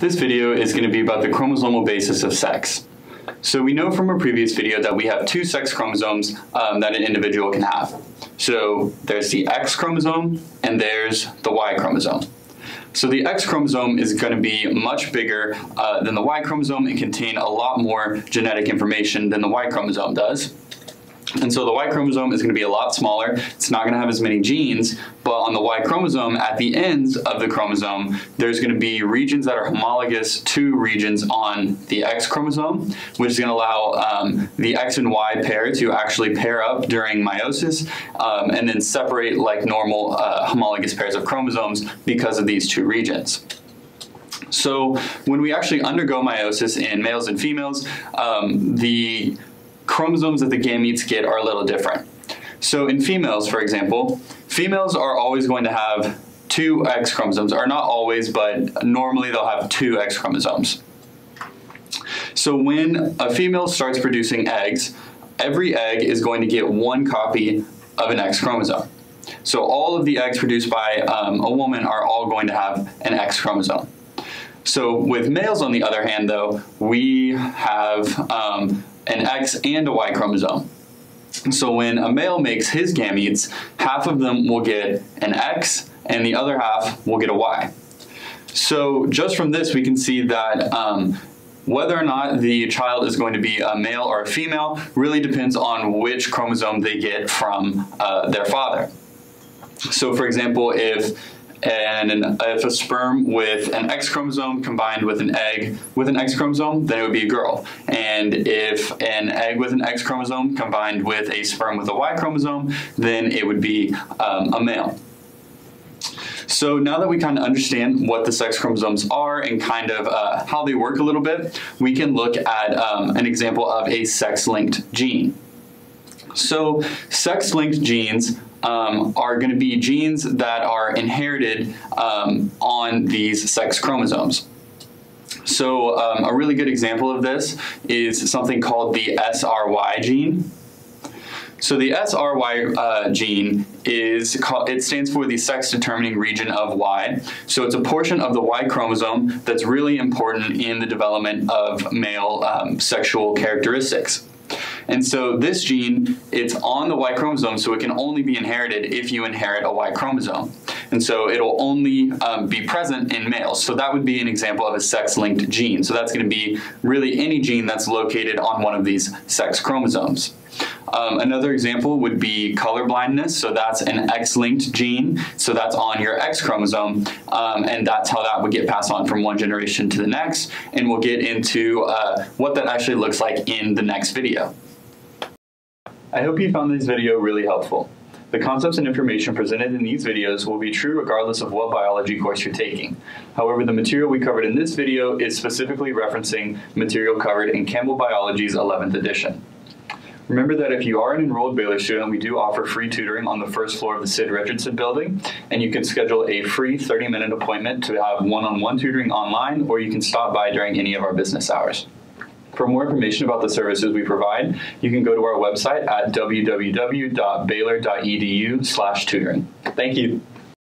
This video is going to be about the chromosomal basis of sex. So we know from a previous video that we have two sex chromosomes um, that an individual can have. So there's the X chromosome and there's the Y chromosome. So the X chromosome is going to be much bigger uh, than the Y chromosome and contain a lot more genetic information than the Y chromosome does. And so the Y chromosome is going to be a lot smaller. It's not going to have as many genes, but on the Y chromosome, at the ends of the chromosome, there's going to be regions that are homologous to regions on the X chromosome, which is going to allow um, the X and Y pair to actually pair up during meiosis um, and then separate like normal uh, homologous pairs of chromosomes because of these two regions. So when we actually undergo meiosis in males and females, um, the chromosomes that the gametes get are a little different. So in females, for example, females are always going to have two X chromosomes, or not always, but normally they'll have two X chromosomes. So when a female starts producing eggs, every egg is going to get one copy of an X chromosome. So all of the eggs produced by um, a woman are all going to have an X chromosome. So with males, on the other hand, though, we have um, an X and a Y chromosome. So when a male makes his gametes, half of them will get an X and the other half will get a Y. So just from this, we can see that um, whether or not the child is going to be a male or a female really depends on which chromosome they get from uh, their father. So for example, if and an, if a sperm with an X chromosome combined with an egg with an X chromosome, then it would be a girl. And if an egg with an X chromosome combined with a sperm with a Y chromosome, then it would be um, a male. So now that we kind of understand what the sex chromosomes are and kind of uh, how they work a little bit, we can look at um, an example of a sex-linked gene. So sex-linked genes um, are going to be genes that are inherited um, on these sex chromosomes. So um, a really good example of this is something called the SRY gene. So the SRY uh, gene is called, it stands for the sex determining region of Y. So it's a portion of the Y chromosome that's really important in the development of male um, sexual characteristics. And so this gene, it's on the Y chromosome, so it can only be inherited if you inherit a Y chromosome. And so it'll only um, be present in males. So that would be an example of a sex-linked gene. So that's going to be really any gene that's located on one of these sex chromosomes. Um, another example would be color blindness. So that's an X-linked gene. So that's on your X chromosome, um, and that's how that would get passed on from one generation to the next. And we'll get into uh, what that actually looks like in the next video. I hope you found this video really helpful. The concepts and information presented in these videos will be true regardless of what biology course you're taking. However, the material we covered in this video is specifically referencing material covered in Campbell Biology's 11th edition. Remember that if you are an enrolled Baylor student, we do offer free tutoring on the first floor of the Sid Richardson building, and you can schedule a free 30-minute appointment to have one-on-one -on -one tutoring online, or you can stop by during any of our business hours. For more information about the services we provide, you can go to our website at www.baylor.edu slash tutoring. Thank you.